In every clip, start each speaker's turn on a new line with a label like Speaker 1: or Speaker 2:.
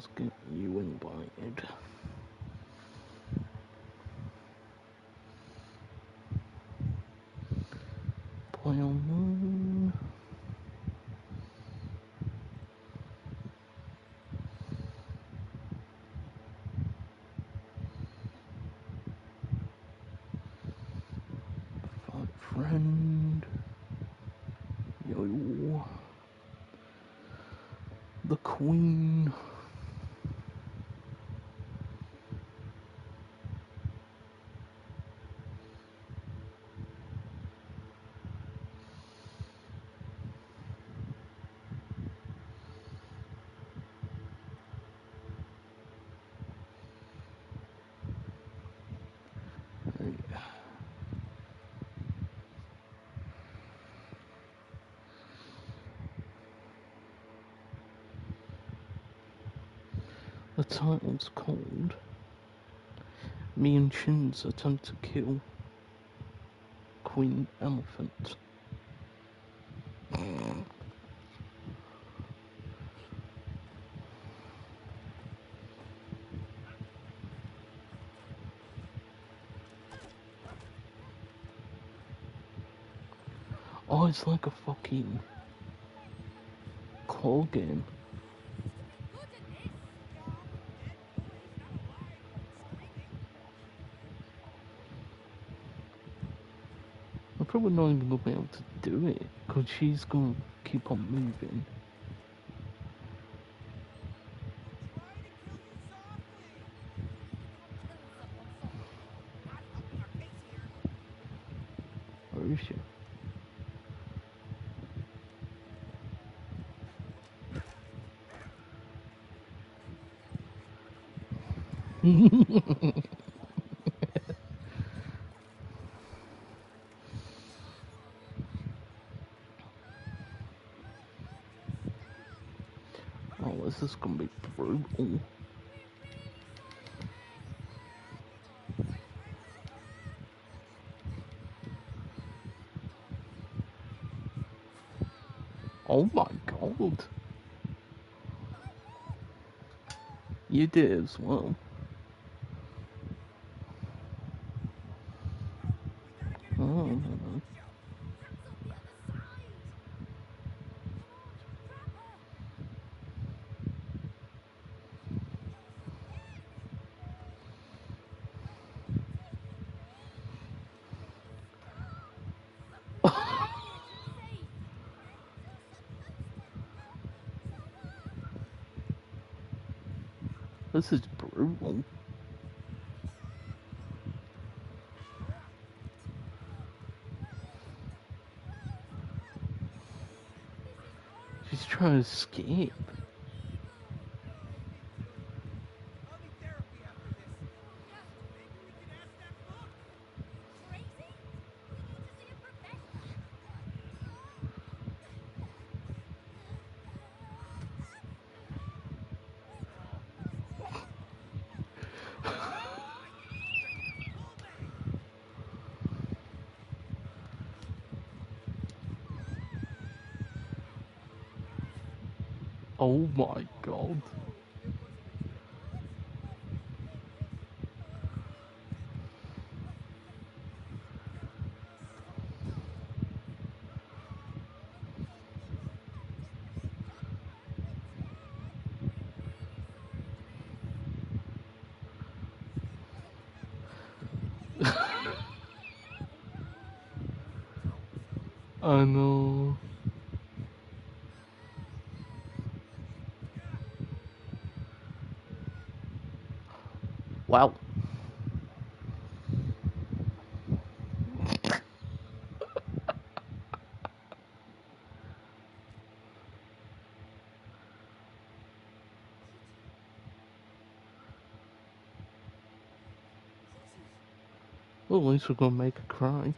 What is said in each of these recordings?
Speaker 1: Let's get you invited. Play on moon. Fight friend. Yo. The queen. Right. The title's called Me and Chins Attempt to Kill Queen Elephant. Oh, it's like a fucking claw game. Probably not even be able to do it because she's gonna keep on moving. Where is she? Oh, this is gonna be brutal. Oh my god. You did as well. Oh, no, no. This is brutal. She's trying to escape. Oh my god. I know. At least we're gonna make her cry.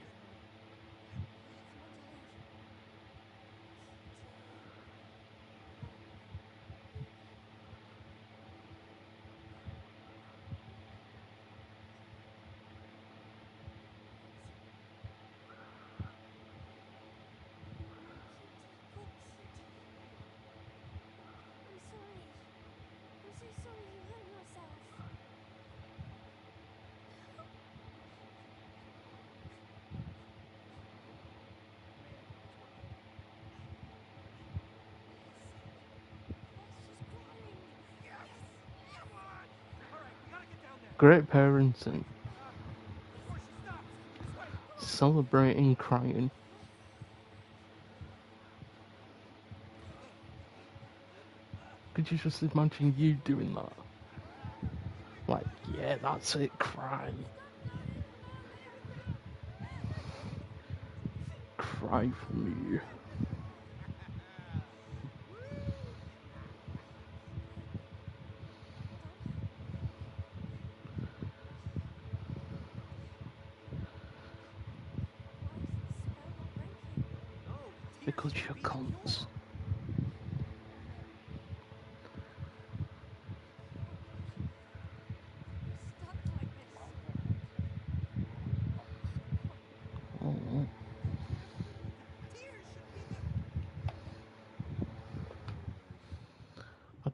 Speaker 2: Great parents and Celebrating crying. Could you just imagine you doing that? Like, yeah, that's it, cry. Cry for me.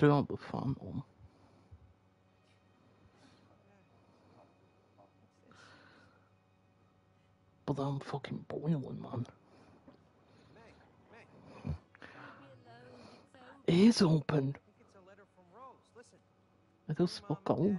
Speaker 2: Körperform um. But I'm fucking boiling, man. It is open. It does fuck all.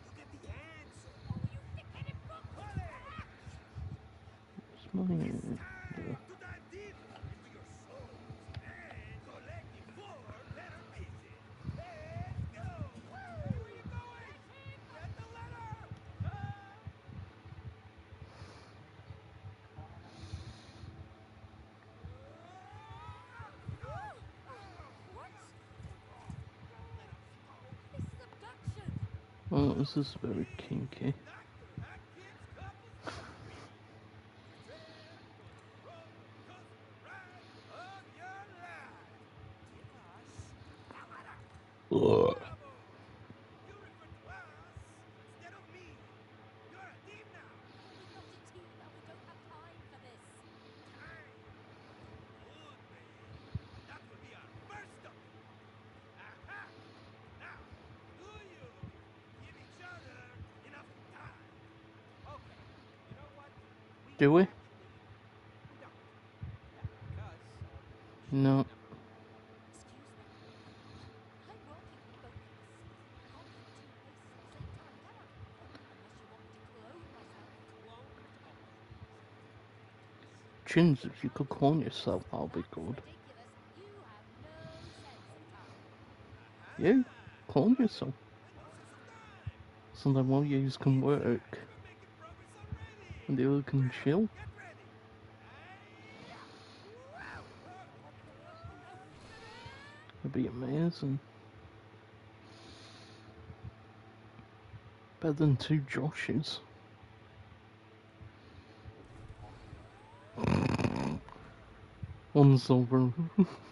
Speaker 3: this is very
Speaker 2: kinky. do we? No. Chins, if you could clone yourself, that'll be good. Yeah, clone yourself. Something then use can work. They looking chill. It'd be amazing. Better than two Joshes. One's over.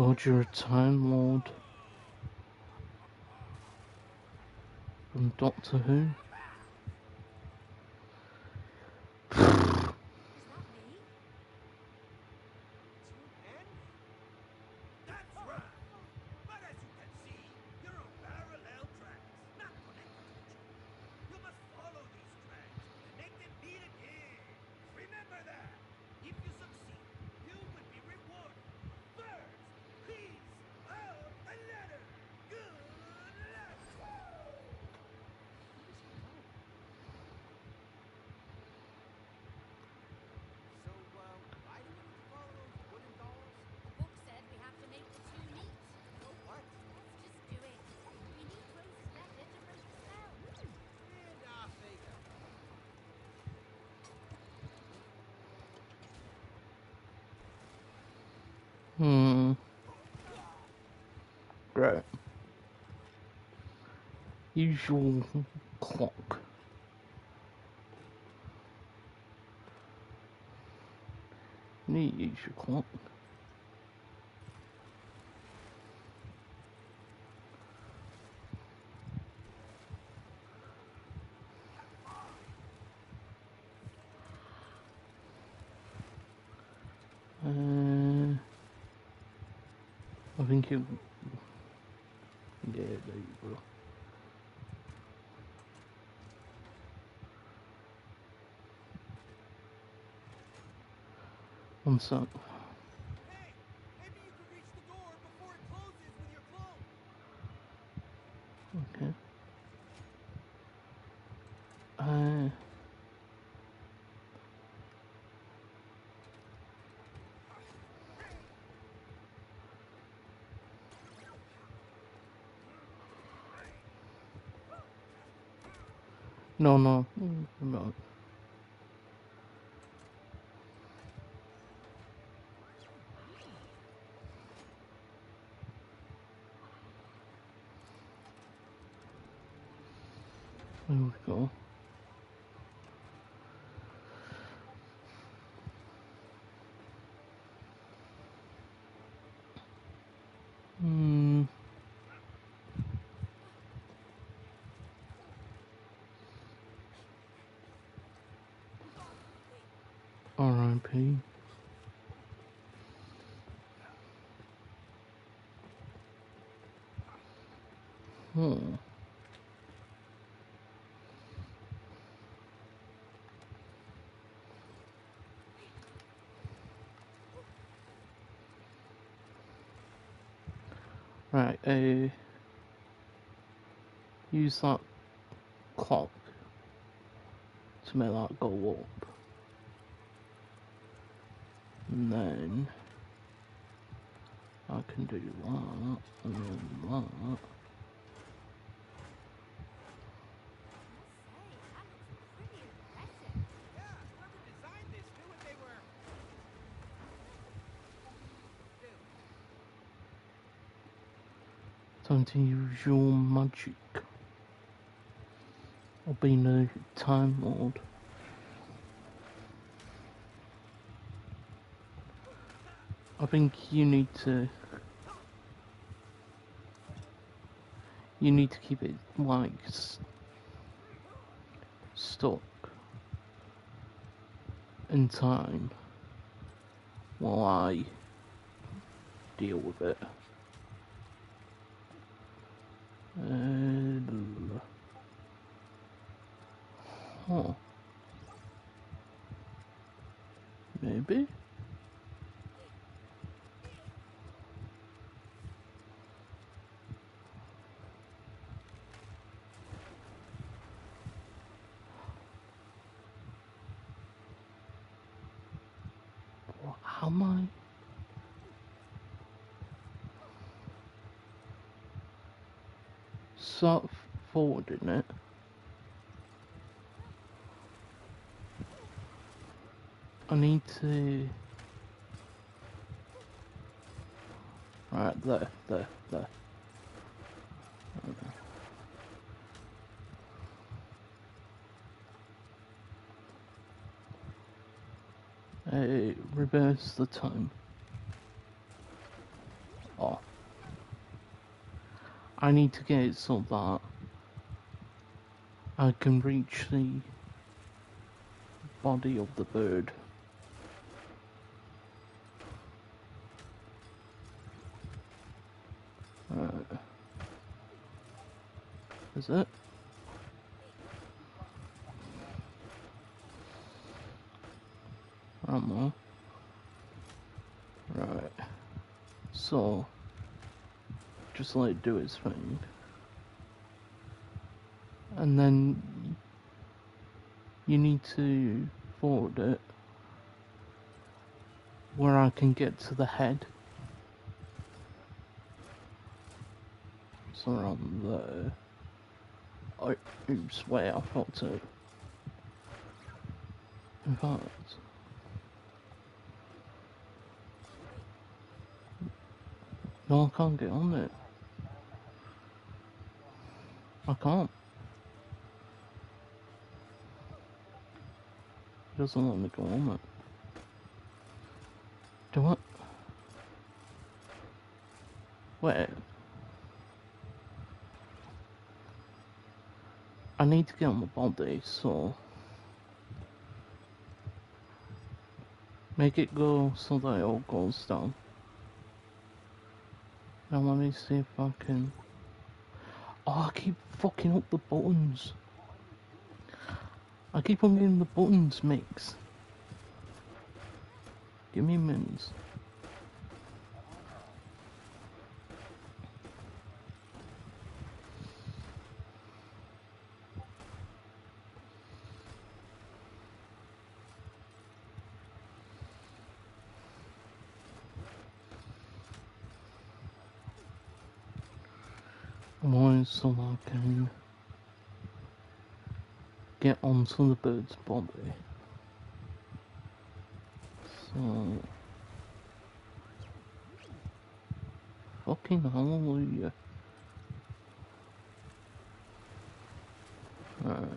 Speaker 2: Got your time lord from Doctor Who.
Speaker 3: Your clock. Use your clock. Uh, I think it. Yeah, there you go. One sec.
Speaker 2: Hey, maybe you can reach the door before it closes with clone.
Speaker 3: Okay. Uh. No, no, mm, no. There we go. Hmm. R.I.P. Hmm. Uh, use that clock to make that go up. And then I can do that, and then that.
Speaker 1: I must say, that looks pretty impressive.
Speaker 2: Yeah, whoever designed this knew what they were. Dude,
Speaker 3: Time to use your magic. Or being a time lord. I think you need to. You need to keep it like s- stuck in time while I deal with it. Uh, huh. Maybe. Wha- How am I? Sort of forward, isn't it? I need to. Right, there, there, there. Uh, reverse the time. Oh. I need to get it so that I can reach the body of the bird. Right. Is it? Ammo. Right. So, just let it do its thing. And then you need to forward it where I can get to the head. So around there. Oh, oops, wait, I thought to. In fact. No, I can't get on it. I can't. Doesn't let me go. Do what? Wait. I need to get on the body, so make it go so that it all goes down. Now let me see if I can. Oh, I keep fucking up the buttons. I keep on getting the buttons mixed. Give me minutes. Why so I can onto the bird's body. So fucking hallelujah. Alright.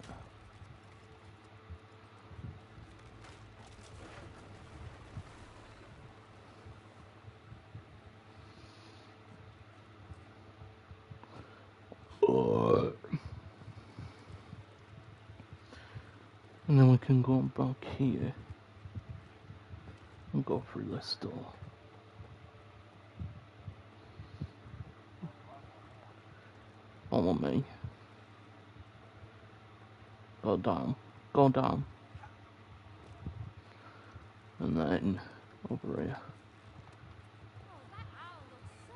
Speaker 3: Alright. And then we can go back here and go through this door. Follow me. Go down. Go down. And then over here.
Speaker 1: Oh, that owl looks so.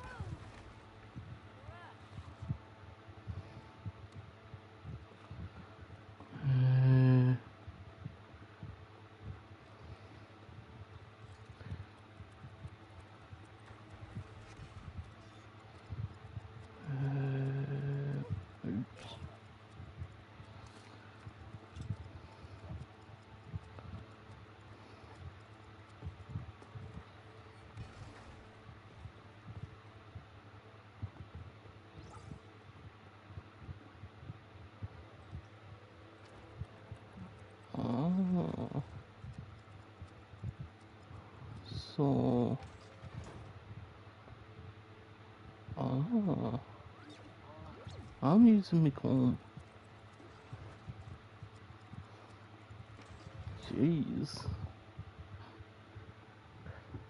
Speaker 1: Ugh.
Speaker 3: Uh, uh, oops. Oh. So. Oh. I'm using my comb. Jeez.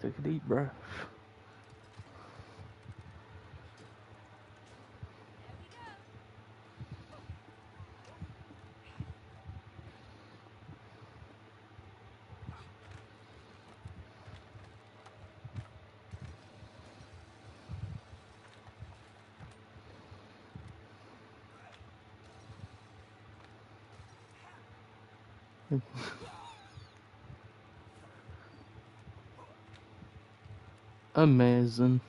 Speaker 3: Take a deep breath. Amazing.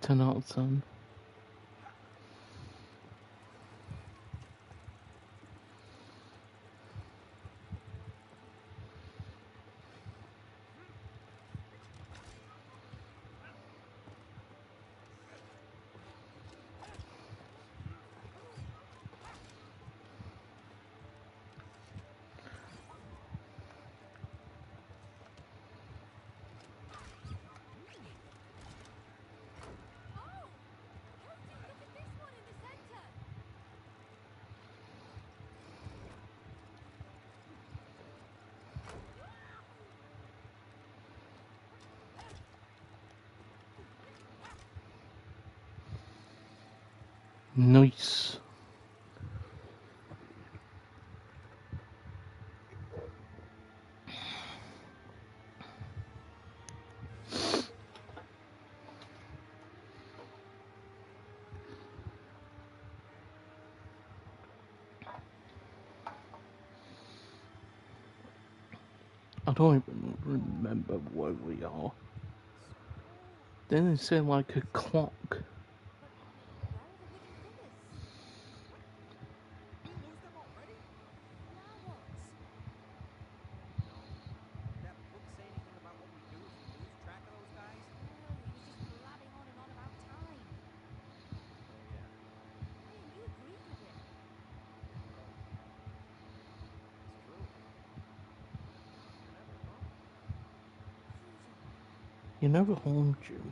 Speaker 3: Ten out of ten. I don't even remember where we are. Then it said like a clock.
Speaker 1: But where are the wooden figures?
Speaker 2: You lose them already?
Speaker 1: Now what?
Speaker 2: Did that book say anything about what we do if we lose
Speaker 3: You never harmed you.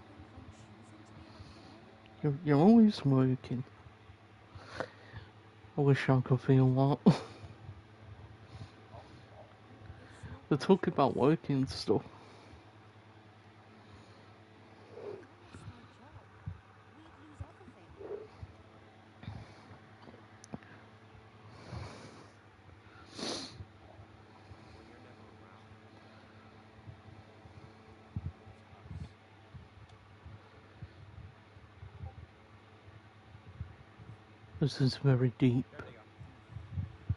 Speaker 3: You're, you're always working. I wish I could feel that. they talk about working stuff.
Speaker 1: We'd lose everything.
Speaker 2: When you're never around.
Speaker 3: This is very deep.
Speaker 2: There they are.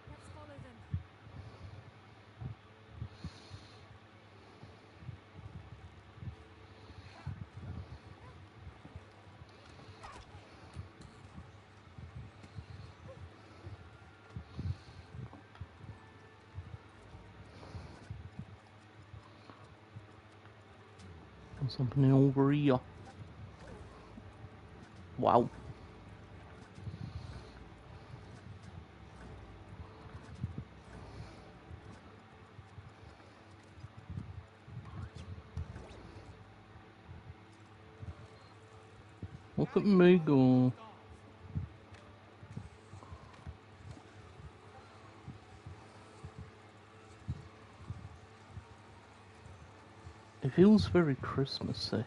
Speaker 1: Let's follow them.
Speaker 3: There's something over here. Wow. Look at me go. It feels very Christmassy.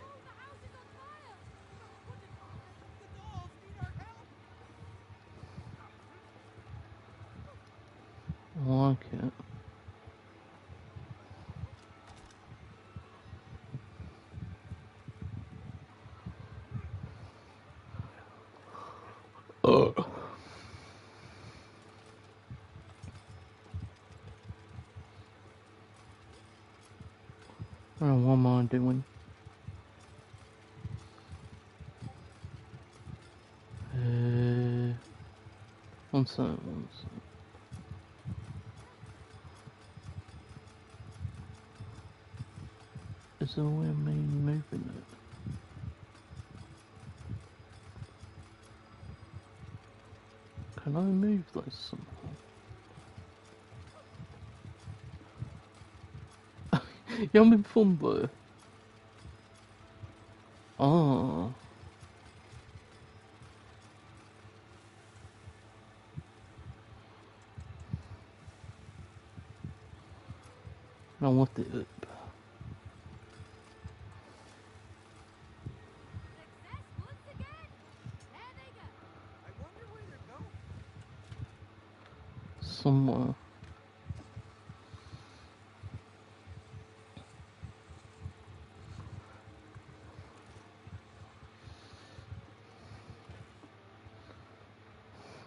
Speaker 3: I like it. Ugh. Oh, what am I doing? Uh, one second, one second. Is there a way of me moving it? Can I move this somehow? yeah, I'm in fun there. Ah. Now what the up?
Speaker 1: Success once again. There they go.
Speaker 2: I wonder where they're going.
Speaker 3: Somewhere.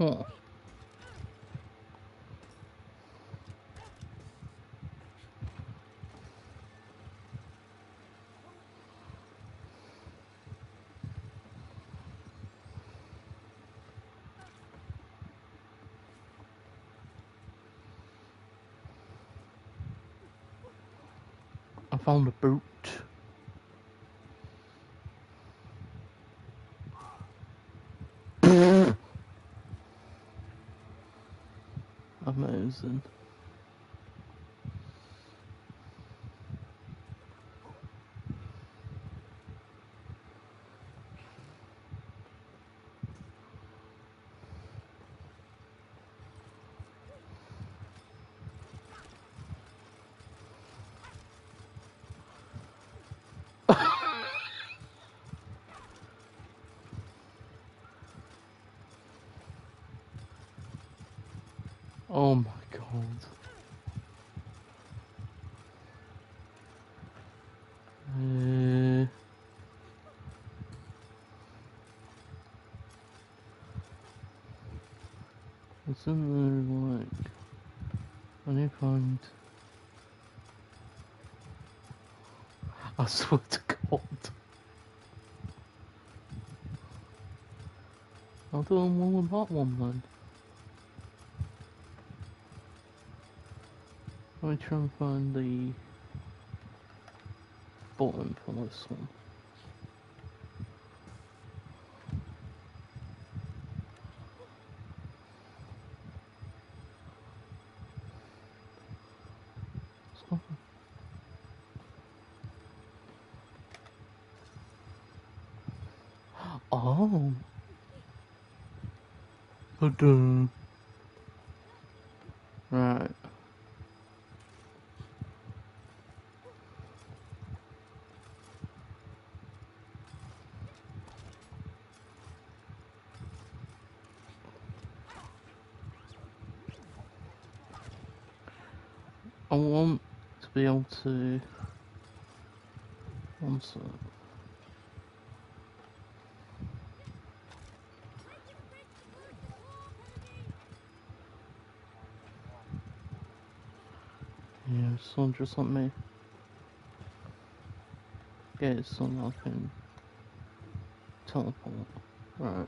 Speaker 3: Huh. Found a boot. Amazing. Oh my god. Uh, to find. I swear to God. I'll do one with that one then. Let me try and find the button for this one.
Speaker 2: 噔。something. Get some up and teleport. Right.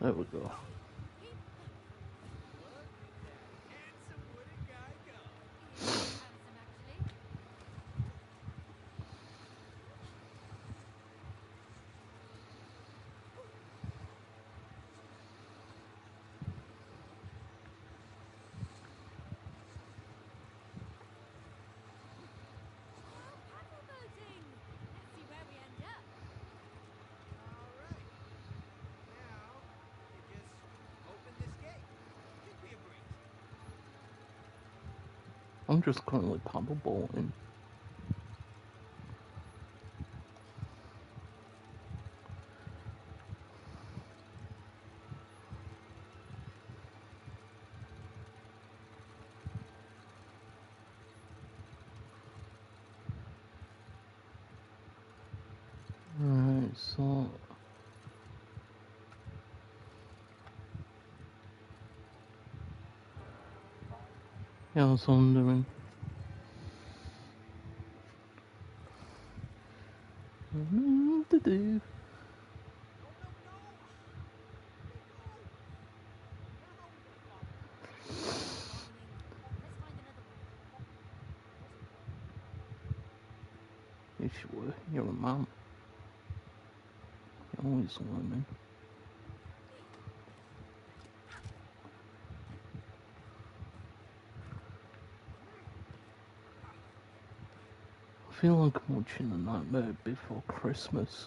Speaker 2: There we go. I'm just currently palpable and I was wondering. To do. Yes, you were. You're a mom. You're always a woman. feel like watching a Nightmare Before Christmas.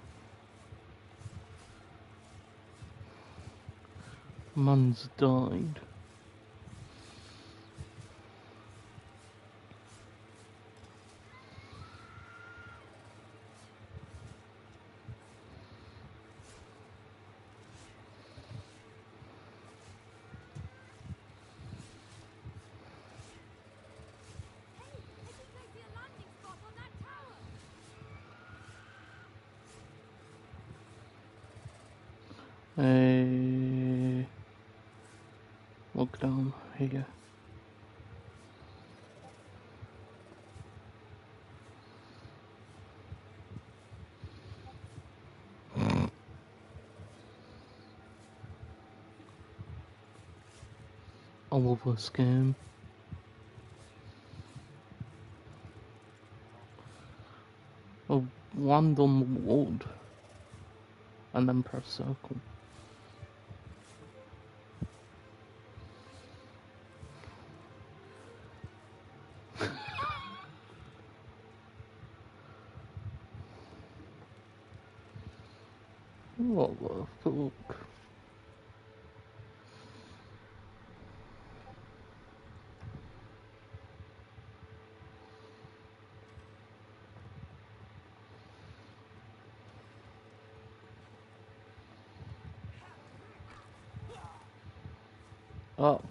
Speaker 2: Man's died. dome. Here
Speaker 3: you go. All over scam. A random word and then press circle. Oh.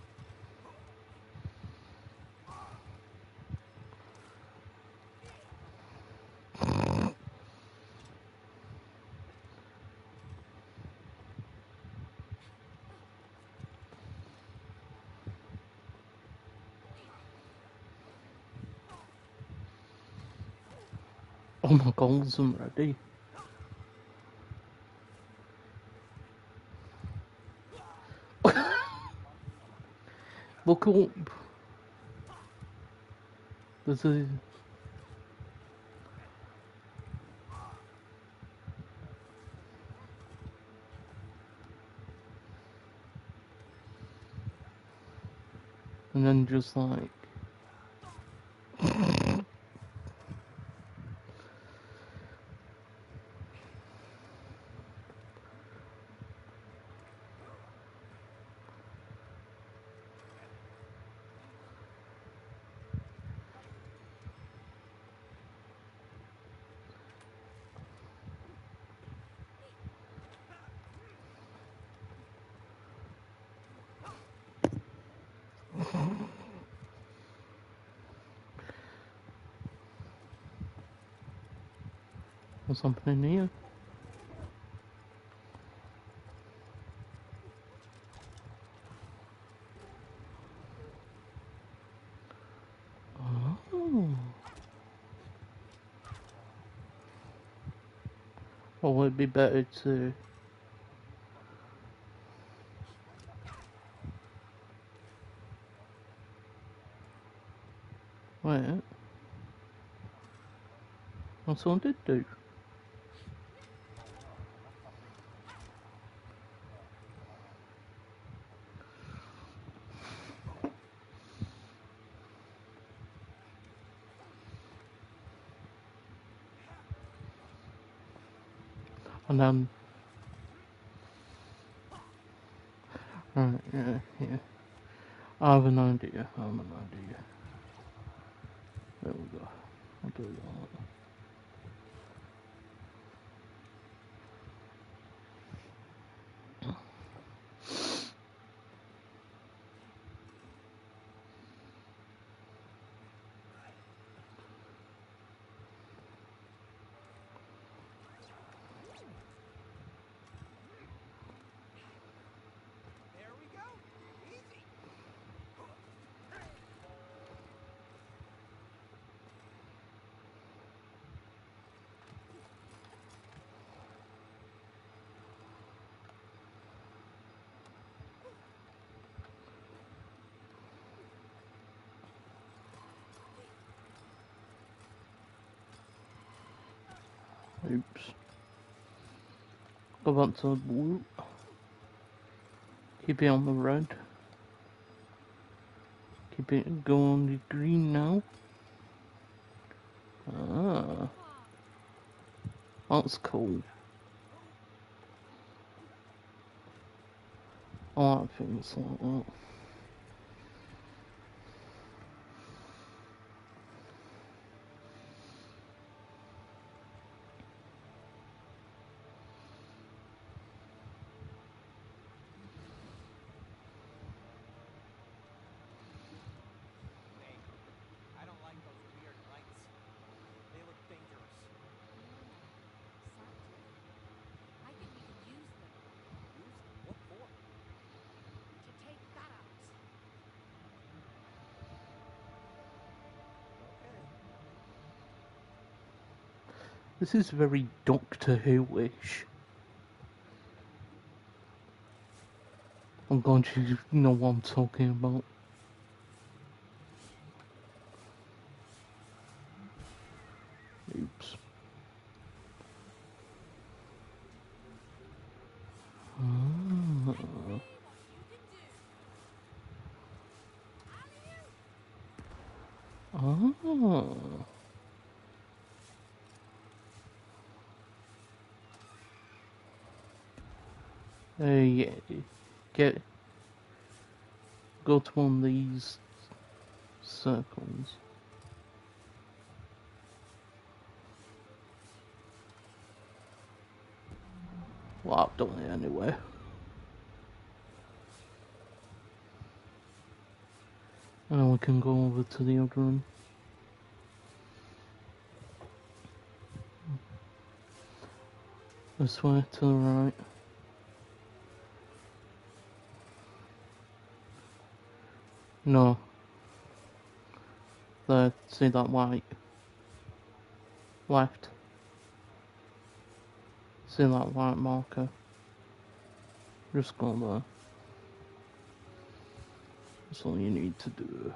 Speaker 3: Oh my goals, I'm ready. Look up. There's a. And then just like. What's happening here? Oh. Or would it be better to wait? What someone did do? And then Right, yeah, yeah. I have an idea. I have an idea. There we go. I'll do that.
Speaker 2: There we go. Easy.
Speaker 3: Oops. Go back to. Keep it on the road. Keep it go on the green now. Ah. That's cool. I like things like that. This is very Doctor Who-ish. Oh god, you know what I'm talking about. Oops. Get. Go to one of these circles. Well, I've done it anyway. And we can go over to the other room. This way to the right. No. There, see that white? Left. See that white marker? Just go there. That's all you need to do.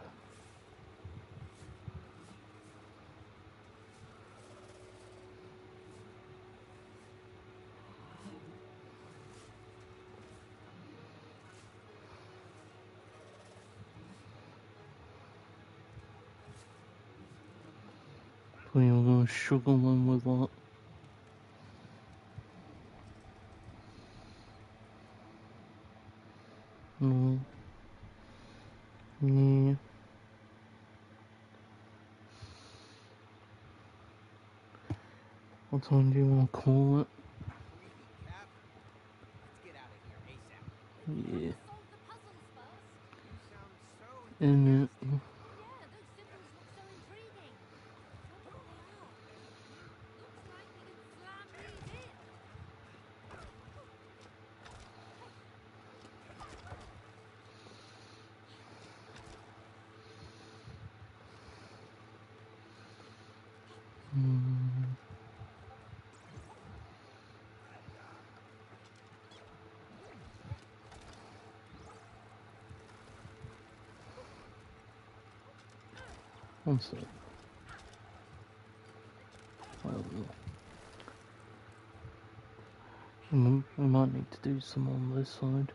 Speaker 3: Going struggling with that. No. Yeah. What time do you want to call it?
Speaker 2: Let's get out of here ASAP.
Speaker 3: Yeah.
Speaker 1: Solve the puzzles first.
Speaker 2: You sound so
Speaker 3: In it.
Speaker 1: Yeah, those symbols look so intriguing. Wonder what they are. Looks like we can slam these in.
Speaker 3: Mm. One sec. Um, we- we might need to do some on this side.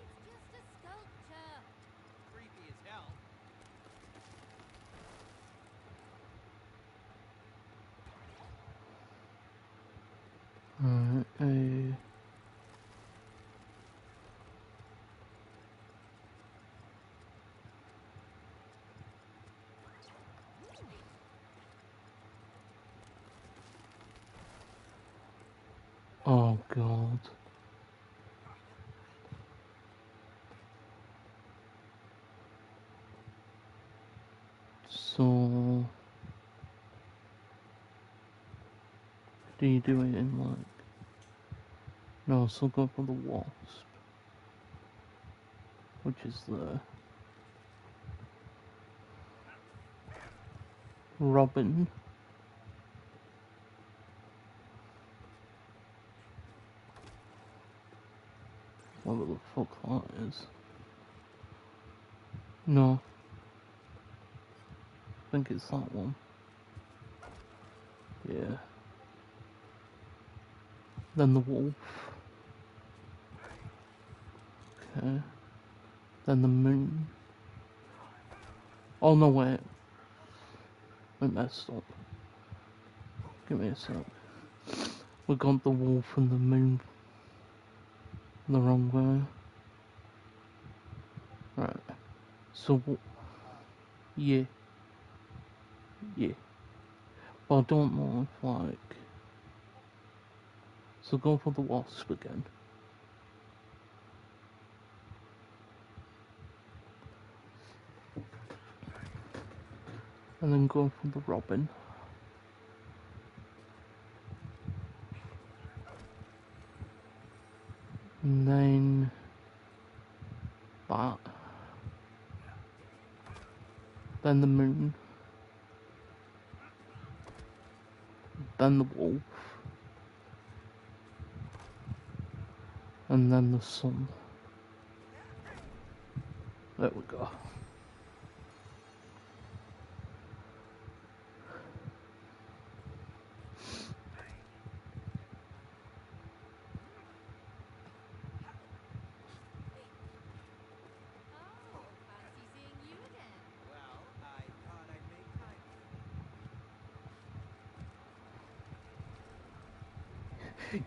Speaker 1: It's just a sculpture.
Speaker 2: creepy as hell.
Speaker 3: Alright, uh, Oh god. So do you do it in like no, so go for the wasp. Which is the Robin. Whatever the fuck that is. No. I think it's that one. Yeah. Then the wolf. Okay. Then the moon. Oh no wait. I messed up. Give me a sec. We got the wolf and the moon the wrong way. Right. So, yeah. Yeah. But I don't know if, like. So go for the wasp again. And then go for the robin. And then that. Then the moon. Then the wolf. And then the sun. There we go.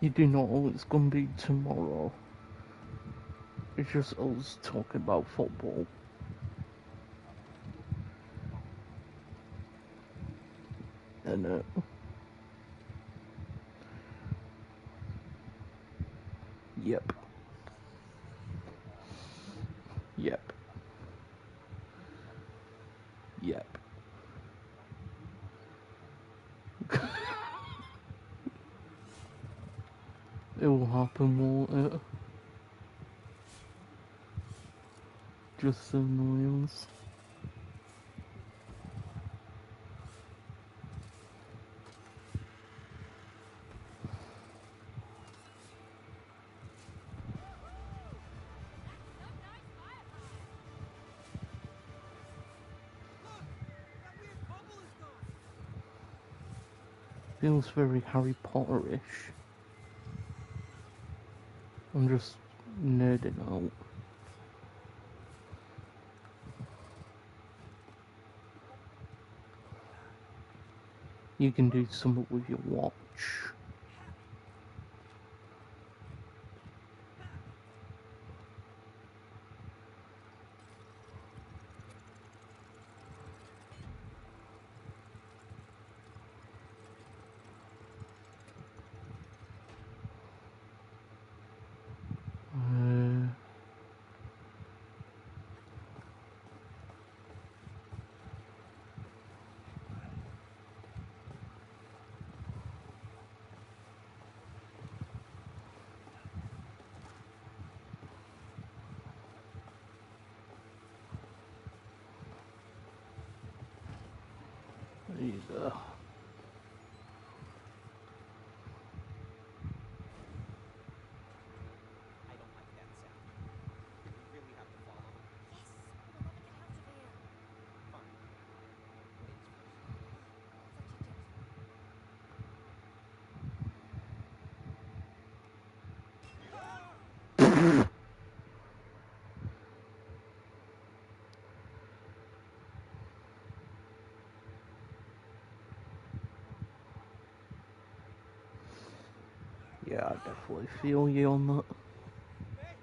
Speaker 1: You
Speaker 3: do know it's gonna be tomorrow. Just us talking about football. And uh, Yep. Yep. Yep. it will happen, won't it? Just annoyance.
Speaker 1: Some nice firepower.
Speaker 2: Look! That weird bubble is gone!
Speaker 3: Feels very Harry Potter-ish. I'm just nerding out. You can do something with your watch. Uh, there you go.
Speaker 2: I don't like that sound. We really have to follow.
Speaker 1: Yes, we'll never get out of here.
Speaker 2: Fine. Ladies first.
Speaker 1: Such a gentleman.
Speaker 3: I definitely feel you on that.
Speaker 2: Hey!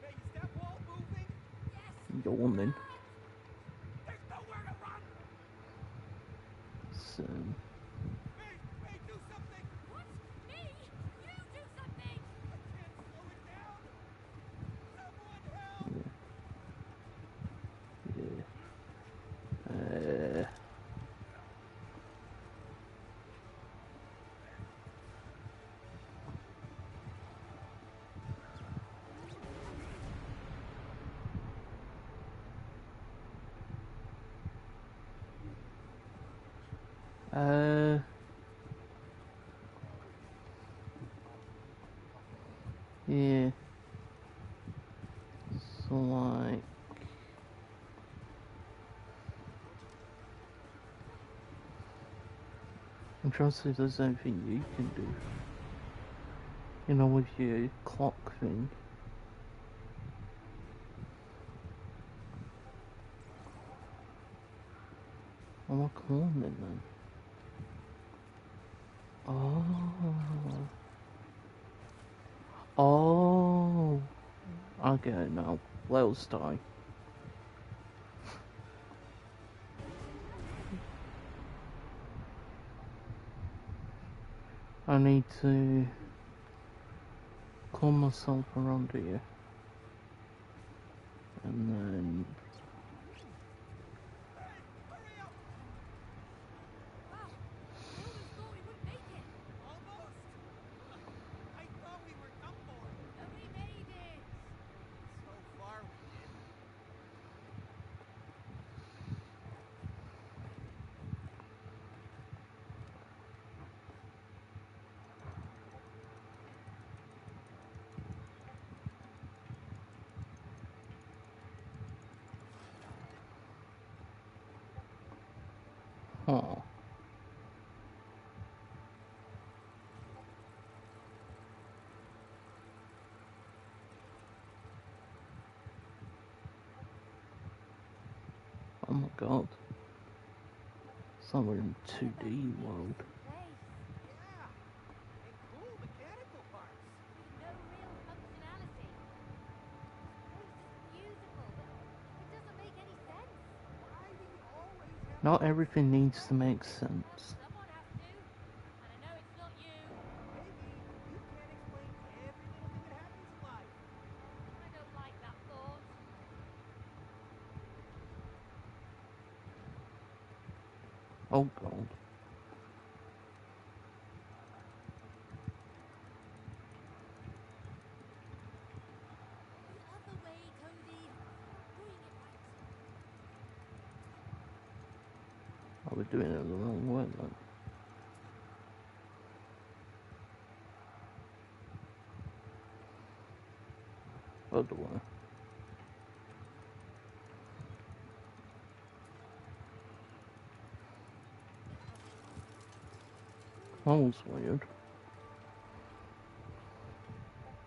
Speaker 2: Hey, is that wall moving?
Speaker 1: Yes.
Speaker 3: Yawning.
Speaker 2: There's nowhere to run!
Speaker 3: So,
Speaker 2: Hey! Hey, do something!
Speaker 1: What? Me? You do something!
Speaker 2: I can't slow it down! Someone help!
Speaker 3: yeah. Uh, uh, yeah. So like, I'm trying to see if there's anything you can do. You know, with your clock thing. Oh, come on then, man. Oh. Oh. Okay, now. Let's die. I need to calm myself around here. And then
Speaker 2: Hurry up!
Speaker 1: Wow. I almost thought we wouldn't make it.
Speaker 2: Almost! I thought we were done for.
Speaker 1: But we made it.
Speaker 2: So far we did.
Speaker 3: Huh. Oh my god. Somewhere in 2D world.
Speaker 1: Place
Speaker 2: Yeah. And cool mechanical parts.
Speaker 1: with no real functionality. This place is beautiful, but it doesn't make any sense.
Speaker 2: Why do you always have
Speaker 3: Not everything needs to make sense.
Speaker 1: Someone has to, and I know it's not you.
Speaker 2: Maybe you can't explain every little thing that happens in life.
Speaker 1: I don't like that thought.
Speaker 3: Oh god.
Speaker 1: The other way, Cody. Doing it right.
Speaker 3: Are we doing it the wrong way then? Other way. That was weird.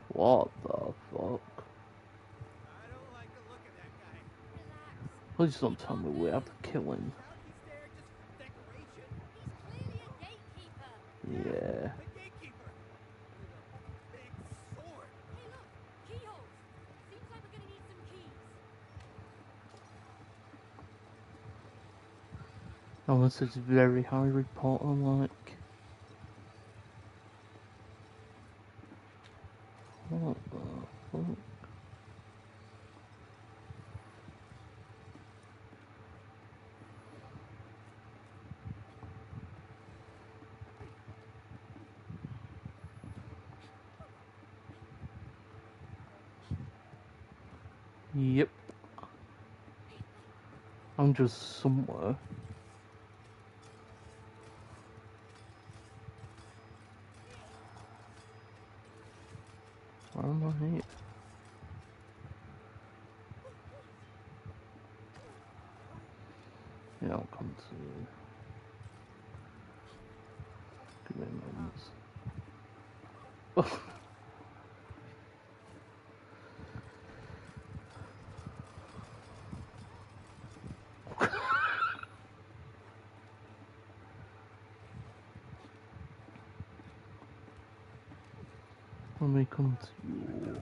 Speaker 3: What the fuck?
Speaker 2: I don't like the look of that guy.
Speaker 1: Relax.
Speaker 3: Please don't tell me we have to kill him.
Speaker 2: Out he's there just for decoration.
Speaker 1: He's clearly a gatekeeper.
Speaker 3: Yeah.
Speaker 2: The gatekeeper. With a big sword.
Speaker 1: Hey, look, keyholes. Seems like we're gonna need some keys.
Speaker 3: This is very Harry Potter like. What the fuck? Yep. I'm just somewhere. Where am I here? Yeah, I'll come to you. Give me moments. Let me come to you.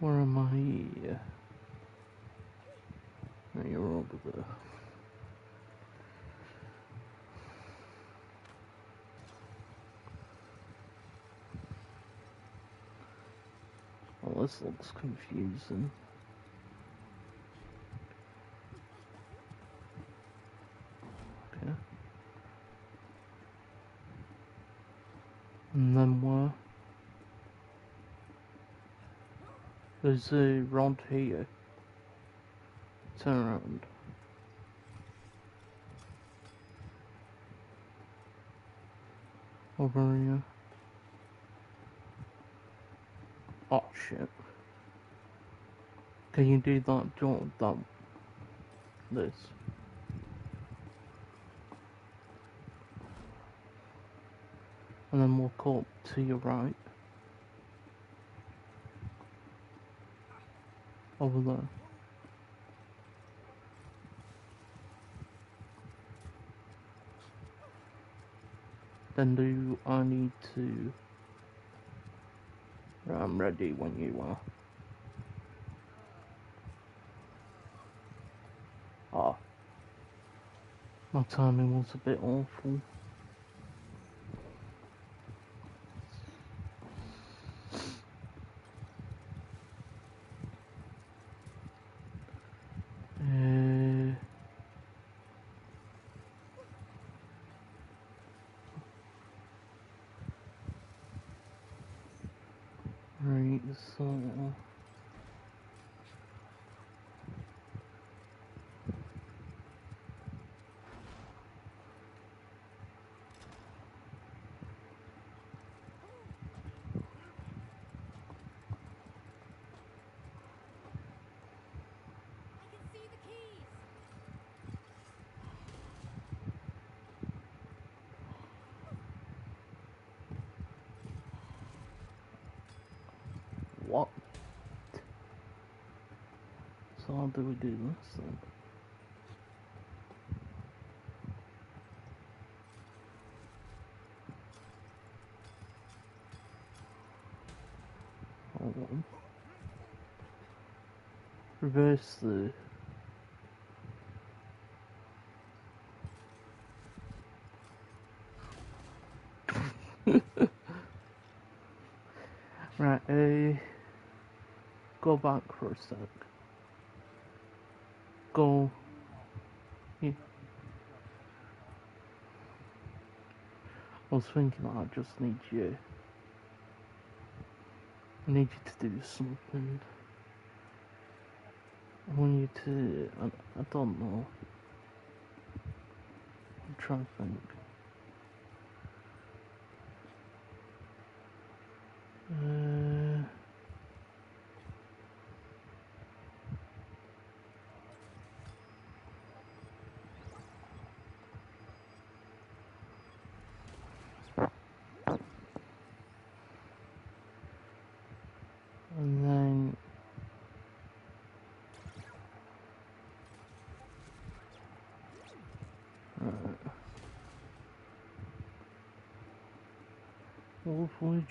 Speaker 3: Where am I? Oh, you're over there. Oh, this looks confusing. Okay. And then where? There's a here. Turn around. Over here. Oh shit. Can you do that? Do you want that? This. And then walk up to your right. Over there. Then do I need to... I'm ready when you are. Ah. My timing was a bit awful. Uh, right, so So how do then? Hold on. Reverse the Right, uh, go back for a sec. Go. I was thinking I just need you. I need you to do something. I want you to. I, I don't know. I'm trying to think. Uh, and then right.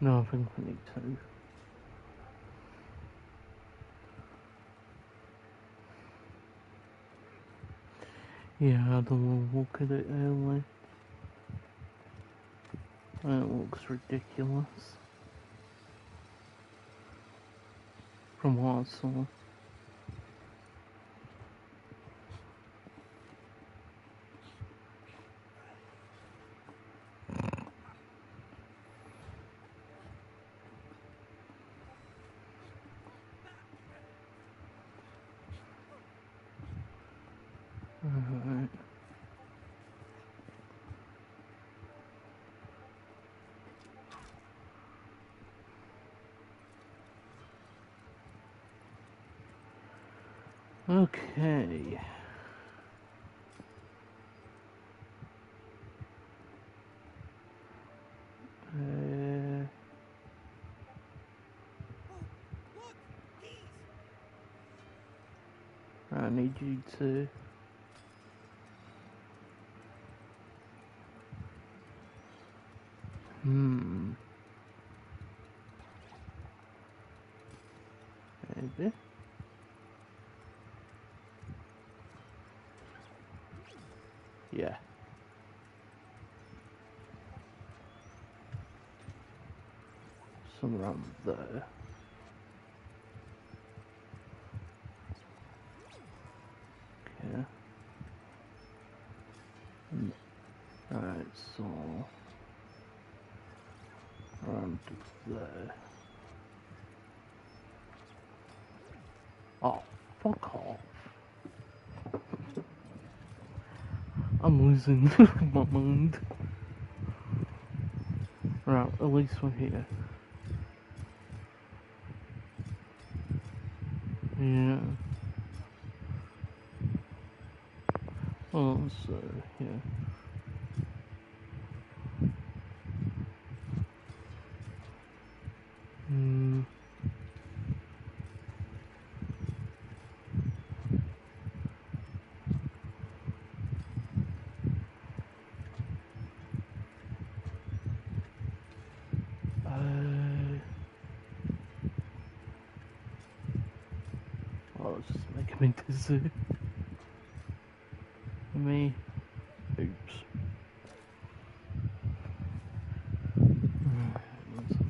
Speaker 3: No, I think we need two. Yeah, I don't want to look at it early. It looks ridiculous. From what I saw. Alright. Okay. Uh! I need you to. Hmm. Maybe. Yeah. Some around there. Okay. Mm. Alright, so around there. Oh, fuck off. I'm losing my mind. Right, at least we're here. Yeah. Oh, so, yeah. Hmm. Uh, oh, it's just making me dizzy. Me. Oops. Right, let's have a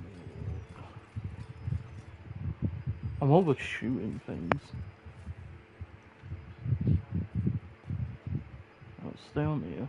Speaker 3: look. I'm overshooting things. Stay on here.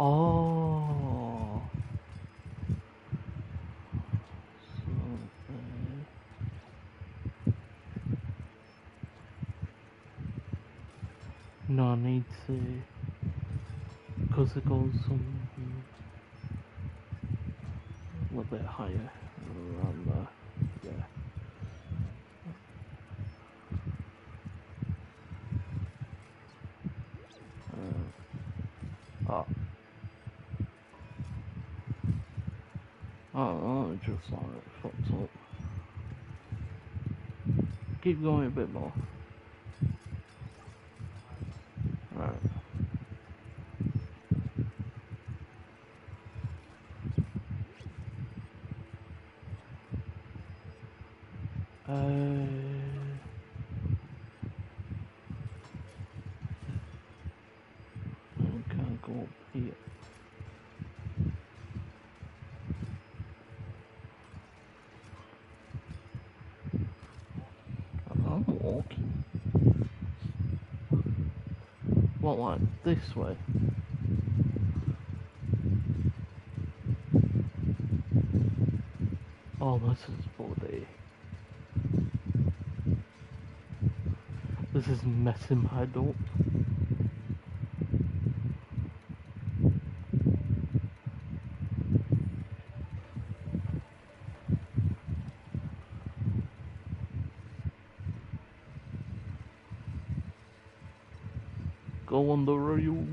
Speaker 3: Oh. So, uh, no, I because it goes um, a little bit higher around there. Yeah. Oh. Oh, I just saw it fucked up. Keep going a bit more. Right. Uh, I can't go up here. I'm walking. Like this way? Oh, this is bloody. This is messing my head up. Go on the rail.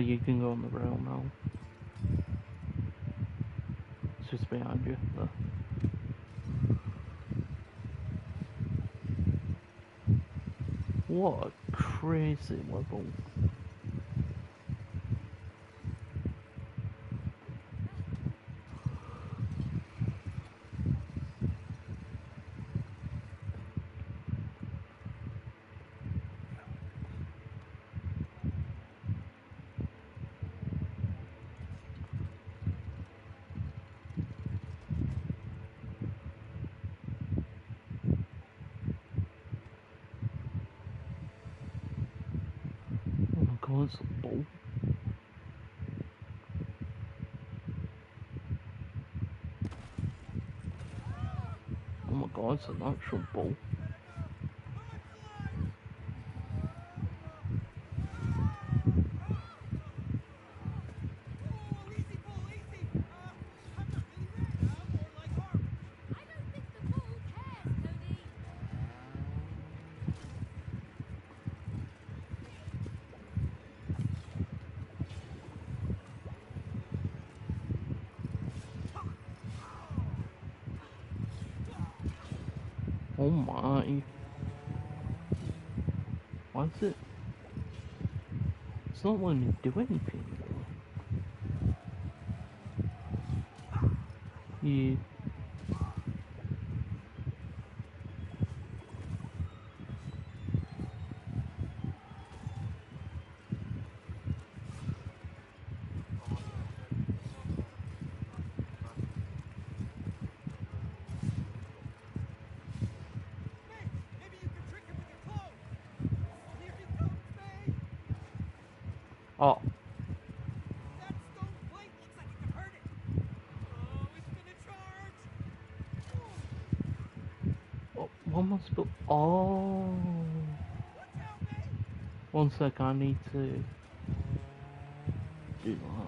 Speaker 3: You can go on the rail now. It's just behind you. There. What a crazy level. Oh my god, it's a bull. Oh my god, it's an actual bull.
Speaker 2: Oh, easy, bull, easy. Uh, I'm not really ready. I'm more like Harp.
Speaker 1: I don't think the bull cares, Cody.
Speaker 3: Oh my. Why is it? It's not letting to do anything. Yeah.
Speaker 2: May, maybe you can trick him with your clothes. Here he comes, May.
Speaker 3: Oh,
Speaker 2: That stone blade looks like it could hurt it. Oh, it's gonna charge. Oh,
Speaker 3: oh, what am I supposed? Oh.
Speaker 2: watch out, May.
Speaker 3: One sec, I need to do that.
Speaker 2: Oh,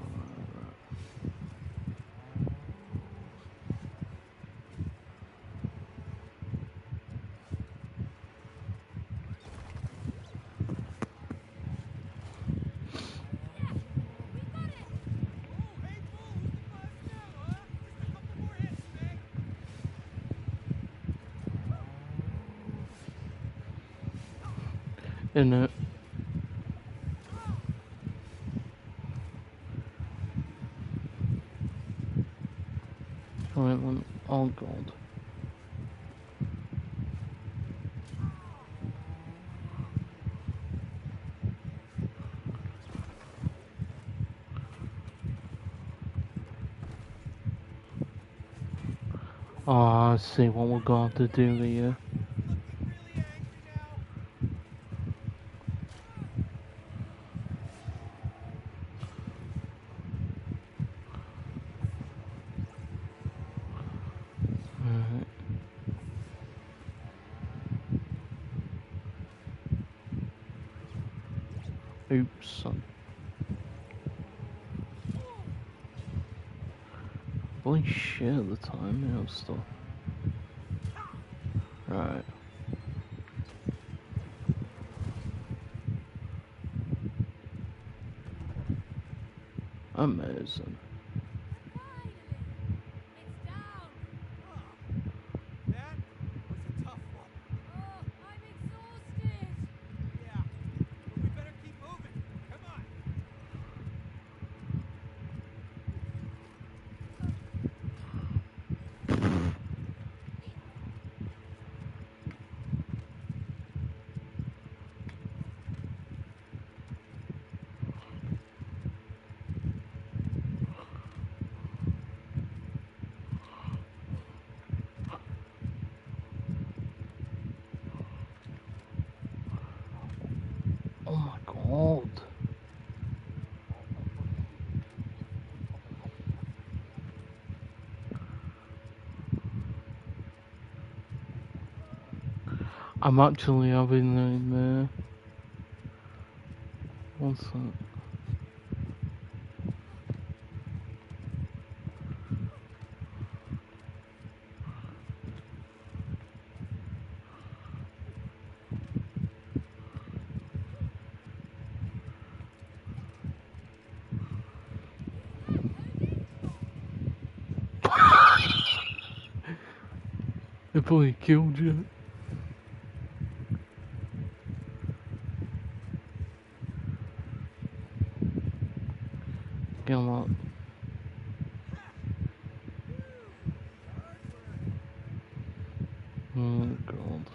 Speaker 2: hey, bull, who's the boss now, huh? Just a couple more hits, May.
Speaker 3: In it. Alright Oh. Oh, I see what we're going to do here.
Speaker 2: Looking really angry now.
Speaker 3: Oops, son. Holy shit, the timing of stuff. Right. Amazing.
Speaker 1: Finally! It's down!
Speaker 2: That was a tough one.
Speaker 1: Oh, I'm exhausted!
Speaker 2: Yeah. But we better keep moving. Come on.
Speaker 3: Oh my god. I'm actually having a nightmare. What's that? It probably killed you. Come on. Oh god.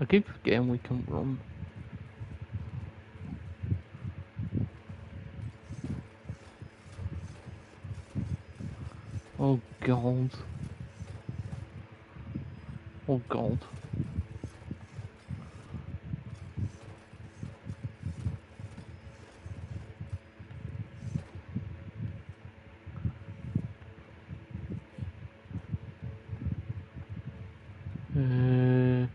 Speaker 3: I we can run. Oh god. Oh god. Uh,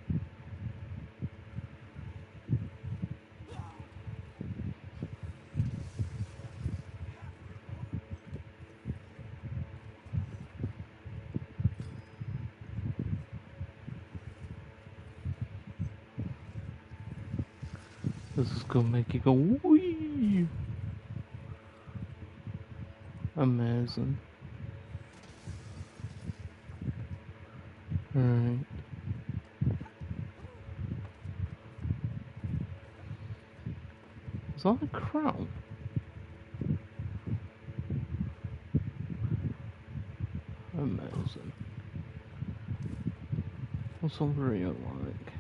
Speaker 3: this is gonna make you go wee. Amazing. Alright. Is that a crown? Amazing. What's over here like?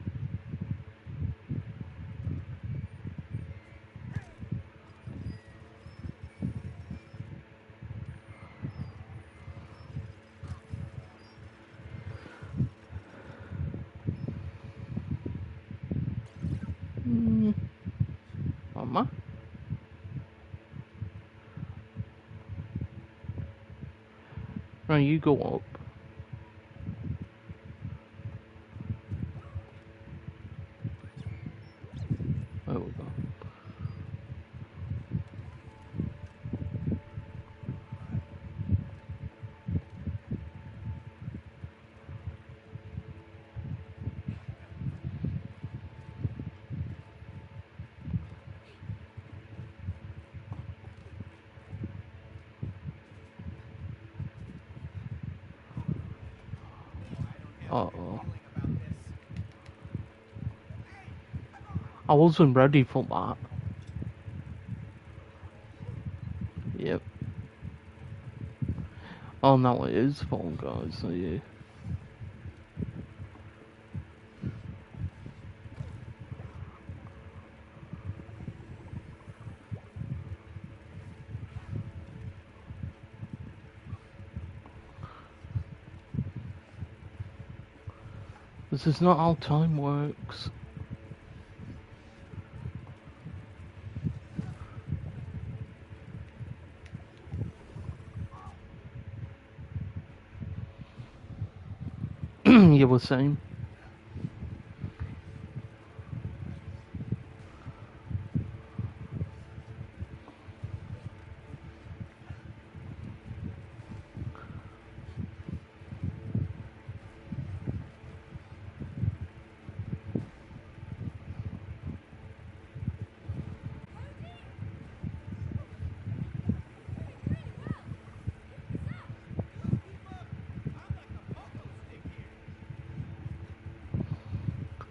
Speaker 3: Mm. Mama? Right, you go up. There we go. Uh oh. I wasn't ready for that. Yep. Oh, now it is Fall Guys, so yeah. This is not how time works. The same.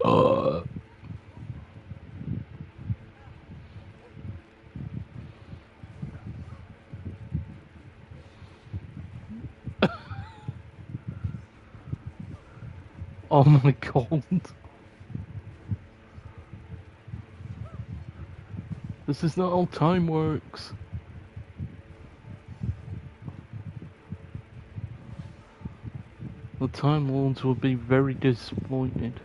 Speaker 3: Uh. Oh my god. This is not how time works. The Time Lords will be very disappointed.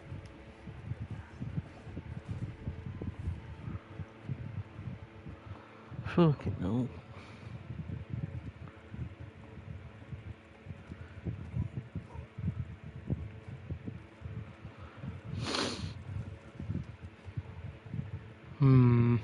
Speaker 3: Fucking hell. Hmm.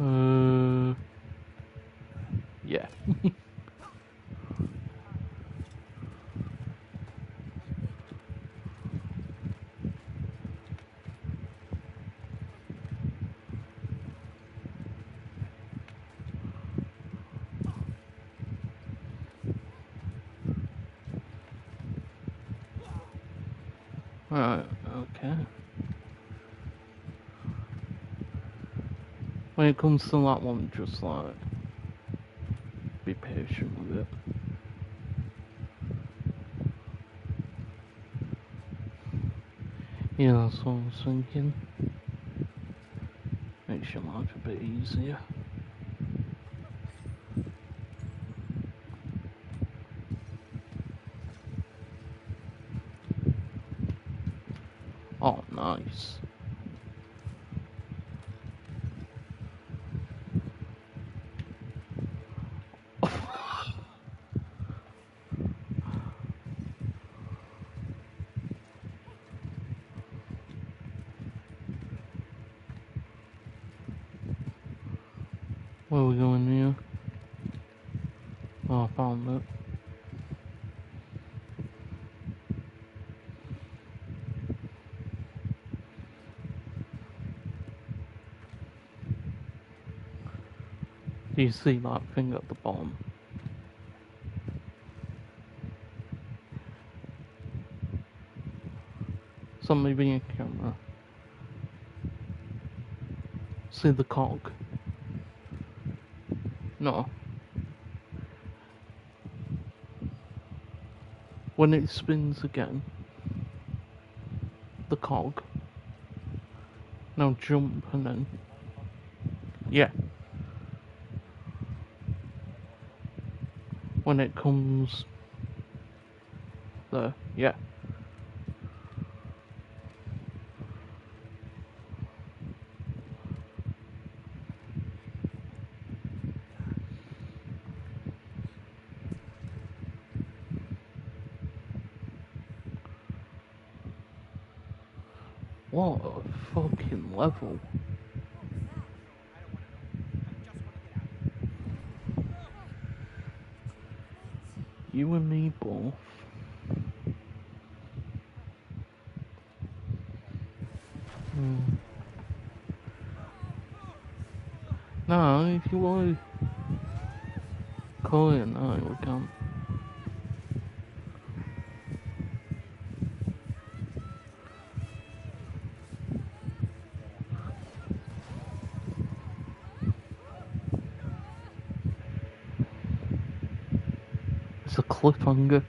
Speaker 3: Uh. Yeah. Right, okay. When it comes to that one, just like be patient with it. Yeah, that's what I was thinking. Makes your life a bit easier. Oh, nice. Where we going here? Oh, I found it. Do you see that thing at the bottom? Somebody be a camera. See the cog? No. When it spins again, the cog. Now jump and then. Yeah. When it comes there, yeah. What a fucking level. You and me both. Hmm. No, if you want to call it a night, we can. Cliffhanger.